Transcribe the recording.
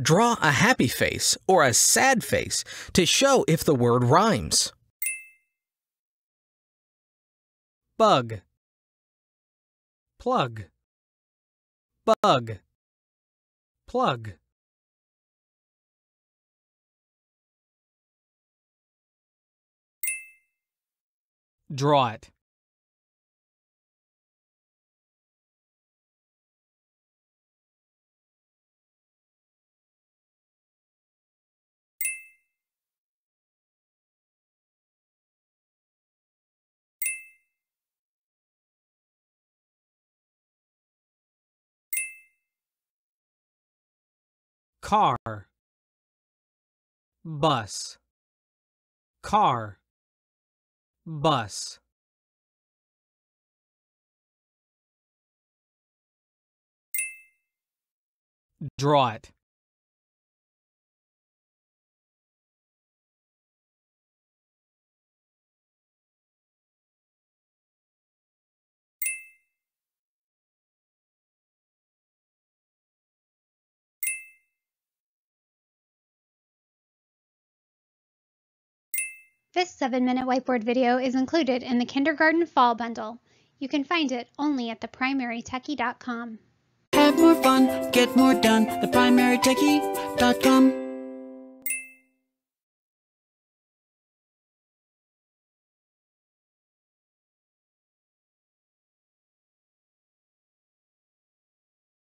Draw a happy face or a sad face to show if the word rhymes. Bug. Plug. Bug. Plug. Draw it. Car. Bus. Car. Bus. Draw it This 7-minute whiteboard video is included in the Kindergarten Fall Bundle. You can find it only at theprimarytechie.com. Have more fun, get more done, theprimarytechie.com.